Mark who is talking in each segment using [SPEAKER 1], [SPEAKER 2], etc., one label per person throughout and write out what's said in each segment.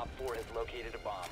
[SPEAKER 1] OpFor has located a bomb.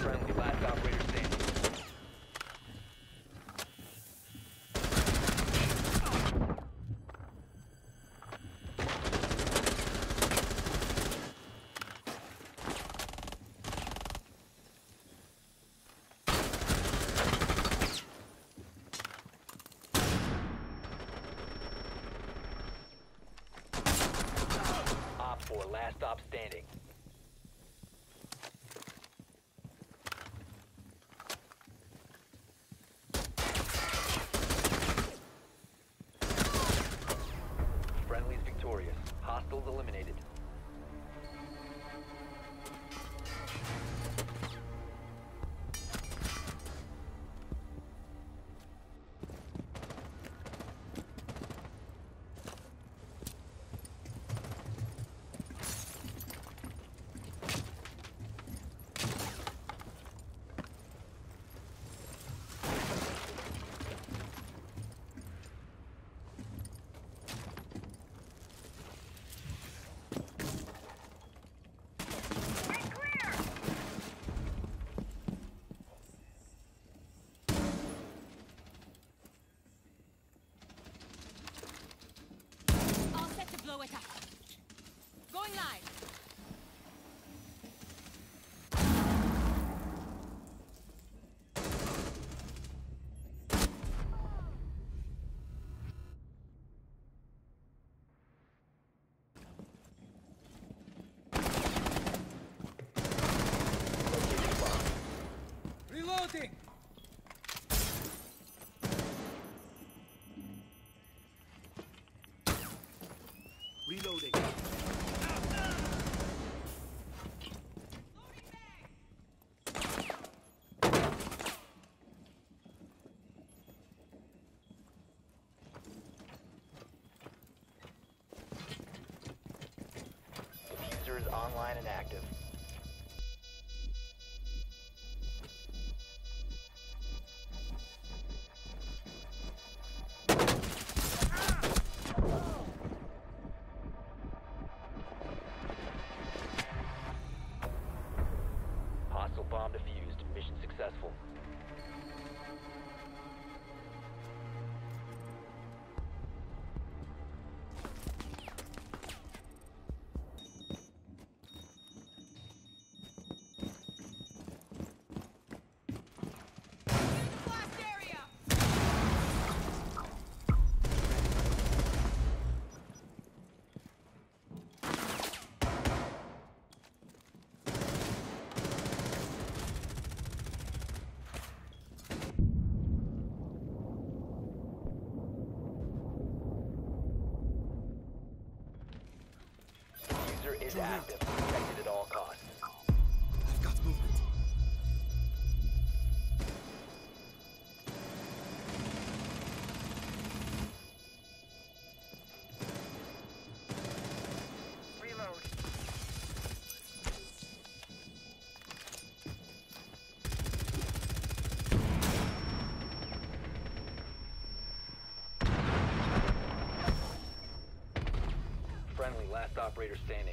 [SPEAKER 1] Friendly, last operator standing. OpFor, last stop standing.
[SPEAKER 2] Reloading! Reloading.
[SPEAKER 1] Online and active. Bomb defused. Mission successful. Is active. Protected at all costs.
[SPEAKER 2] I've got movement.
[SPEAKER 3] Reload.
[SPEAKER 1] Friendly, last operator standing.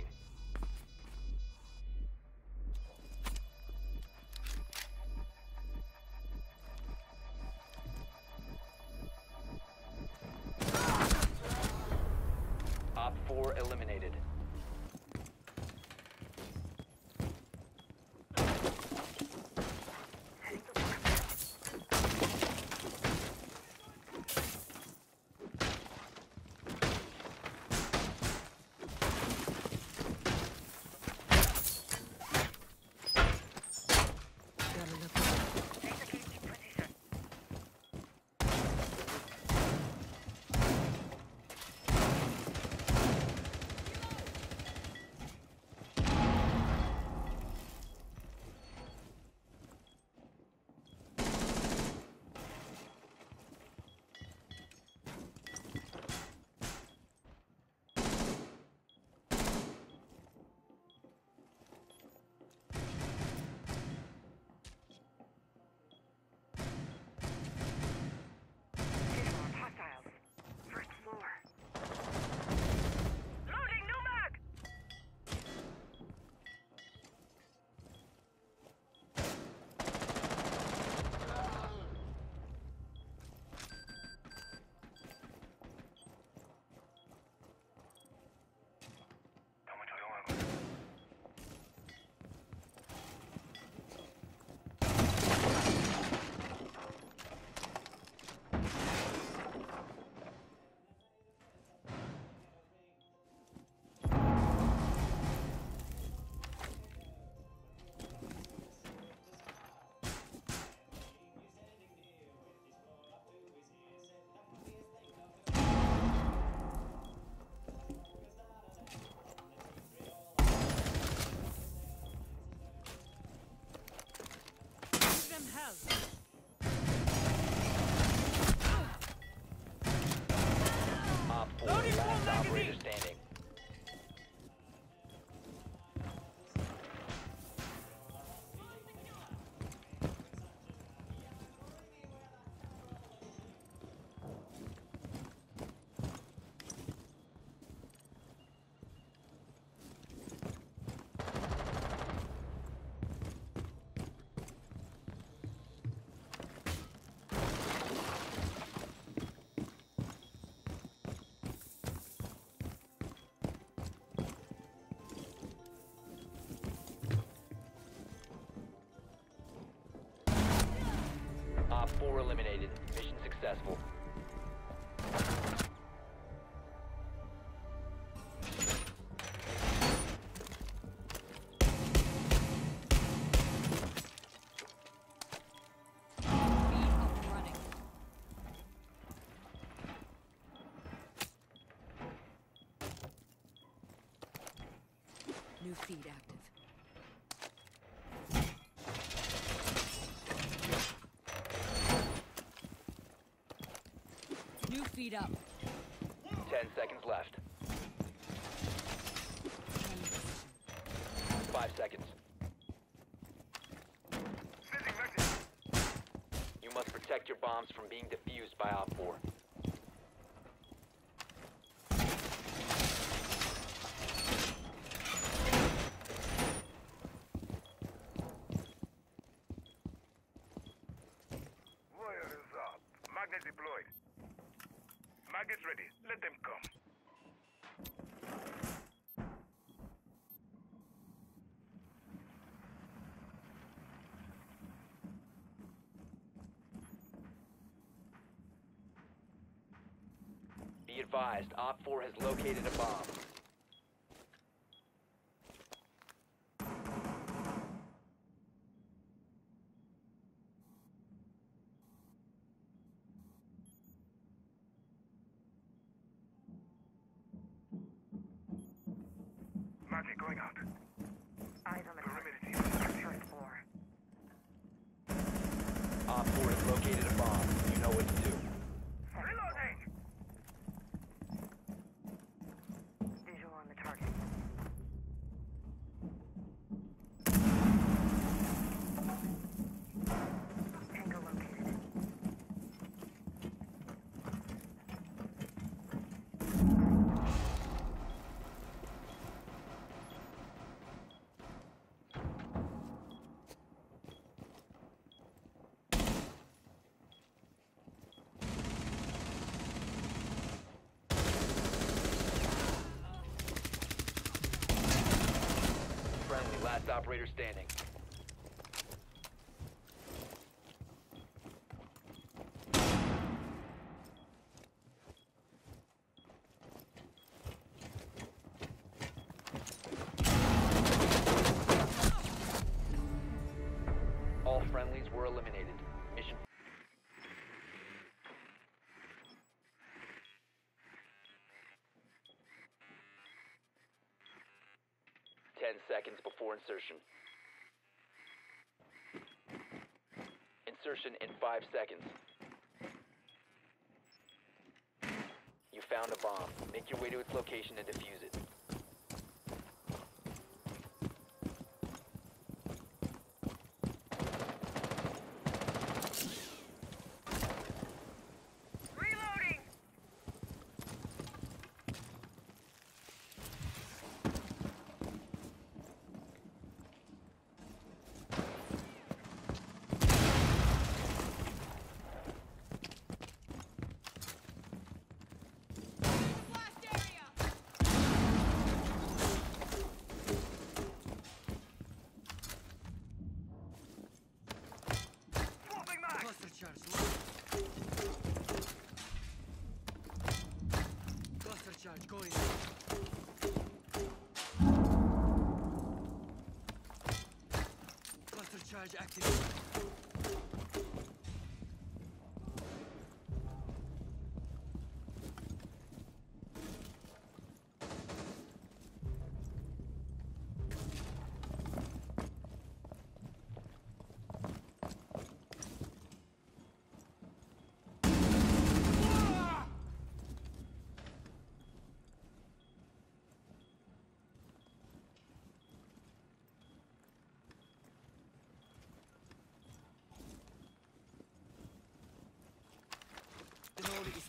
[SPEAKER 1] Op
[SPEAKER 4] New feed active. New feed up.
[SPEAKER 1] 10 seconds left. 5 seconds. You must protect your bombs from being defused by OpFor. Advised, OpFor has located a bomb.
[SPEAKER 3] Magnet going out.
[SPEAKER 5] Eyes on the
[SPEAKER 3] Perimeter team.
[SPEAKER 5] first floor.
[SPEAKER 1] OpFor has located a bomb. You know what to do.
[SPEAKER 3] Reloading!
[SPEAKER 5] Visual on the target. Tango located.
[SPEAKER 1] Friendly, last operator standing. 10 seconds before insertion. Insertion in 5 seconds. You found a bomb. Make your way to its location and defuse it.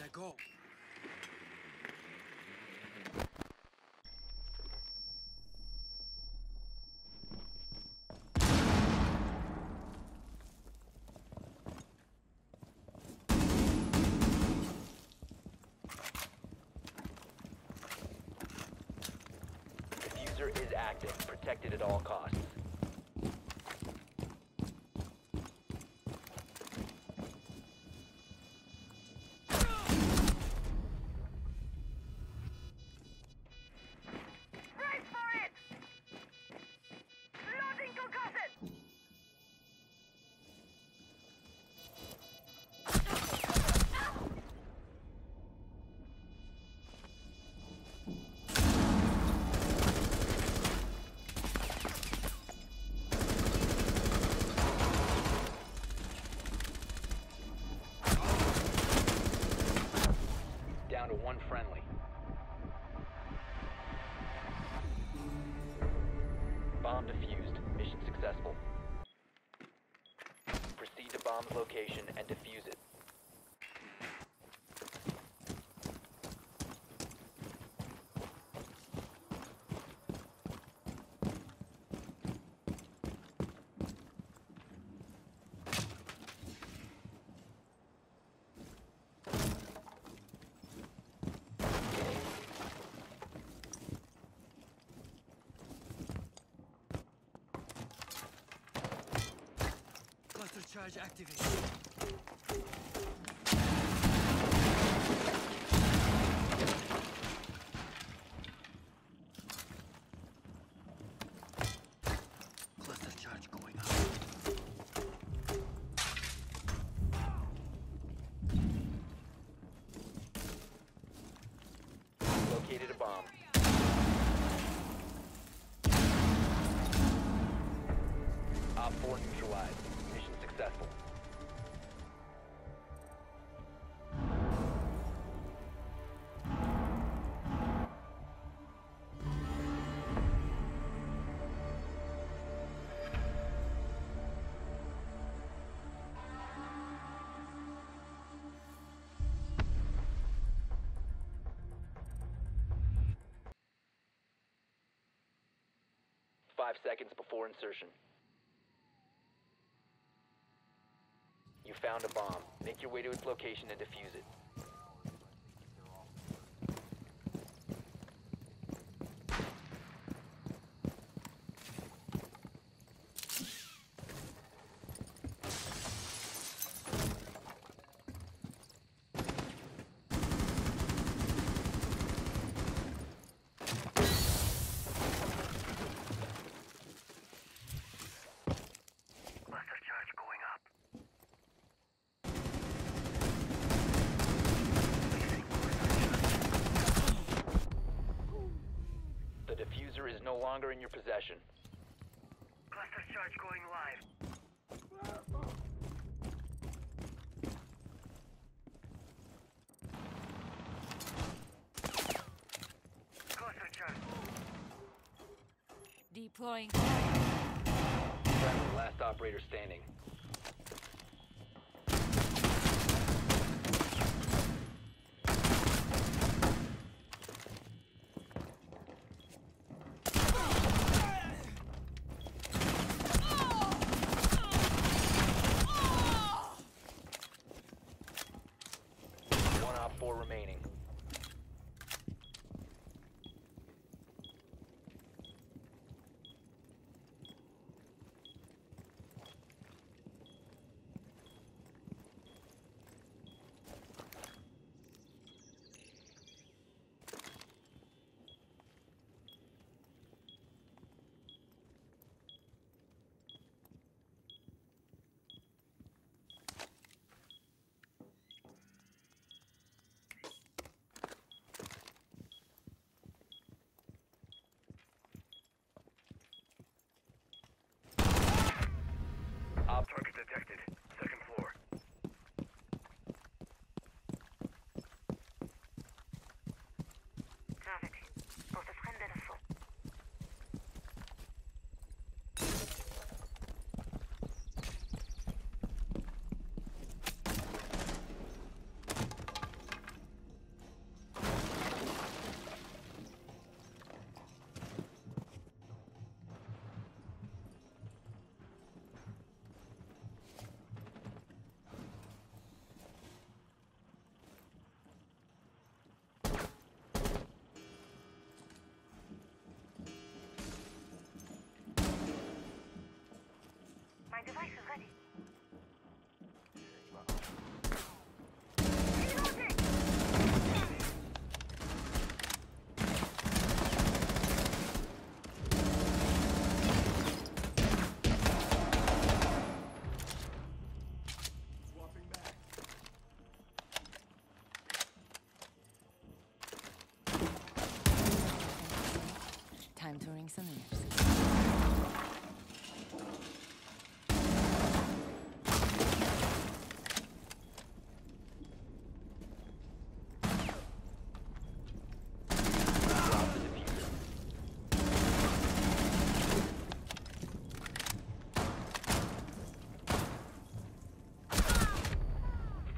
[SPEAKER 2] Let's go.
[SPEAKER 1] Defuser is active. Protected at all costs. One friendly. Bomb defused. Mission successful. Proceed to bomb's location and defuse it.
[SPEAKER 2] Cluster charge activated.
[SPEAKER 1] Located a bomb. Five seconds before insertion. You found a bomb. Make your way to its location and defuse it.
[SPEAKER 4] Deploying.
[SPEAKER 1] Last operator standing.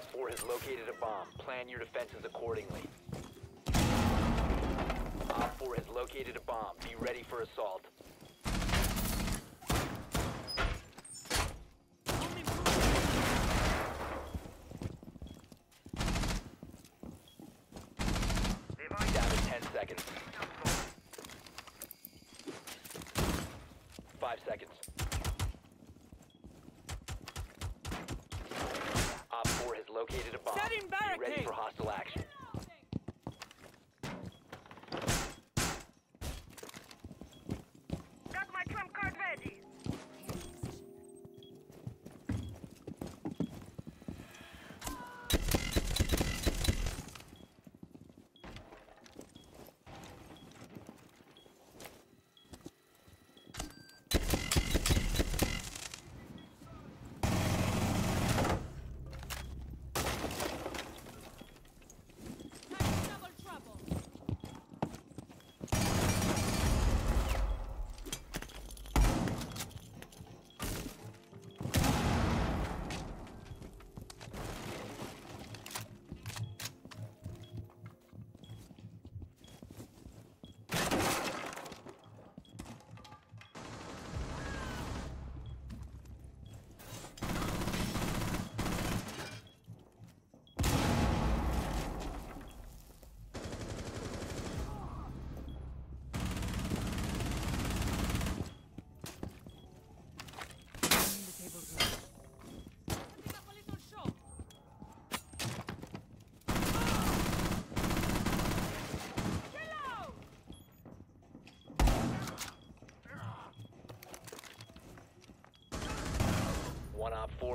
[SPEAKER 1] OpFor has located a bomb. Plan your defenses accordingly. OpFor has located a bomb. Be ready for assault. Down to 10 seconds. 5 seconds. OpFor has located a bomb.
[SPEAKER 2] Setting
[SPEAKER 1] Be ready for hostile action.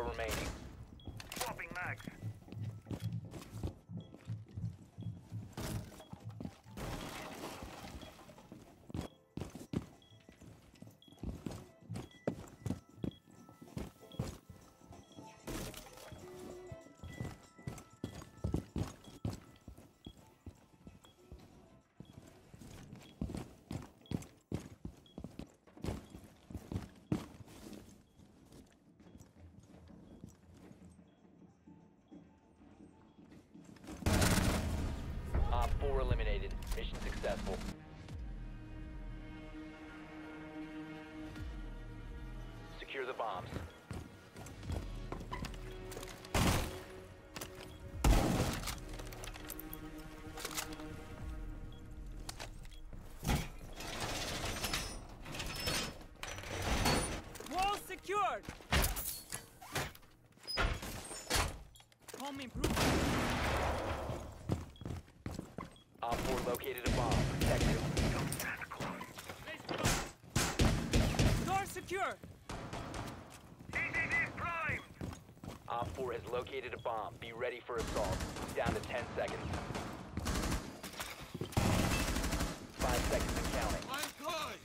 [SPEAKER 1] Remaining. Successful. Located a bomb. Protect it.
[SPEAKER 2] Door secure!
[SPEAKER 3] EDD primed!
[SPEAKER 1] OpFor has located a bomb. Be ready for assault. Down to 10 seconds. 5 seconds and counting.
[SPEAKER 2] I'm good!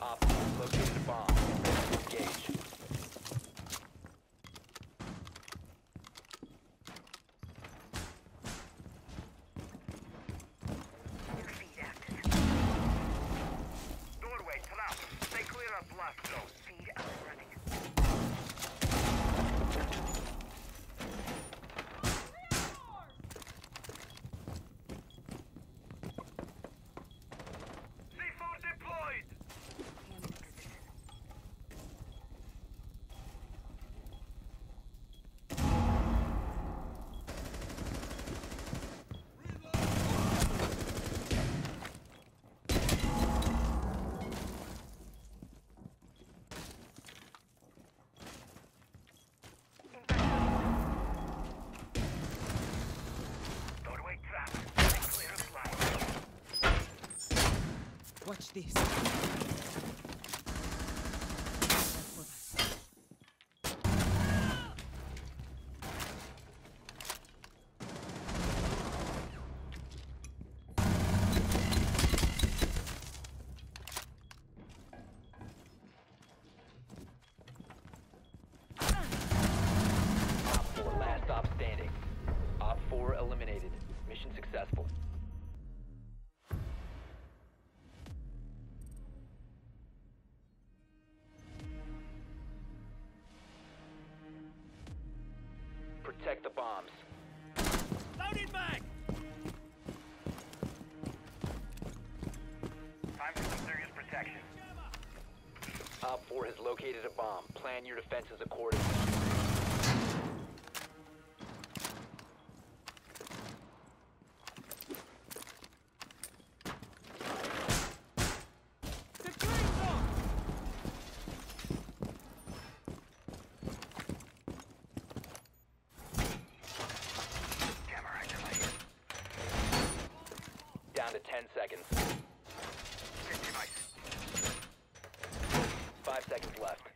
[SPEAKER 1] OpFor has located a bomb. Ready to engage.
[SPEAKER 2] This.
[SPEAKER 1] OpFor last stop standing. Op 4 eliminated. Mission successful. Located a bomb. Plan your defenses accordingly. Down to 10 seconds. Seconds left.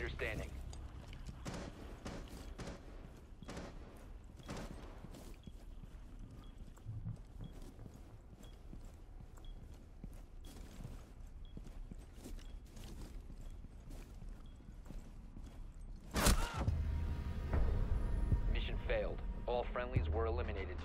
[SPEAKER 1] Operator standing. Mission failed. All friendlies were eliminated.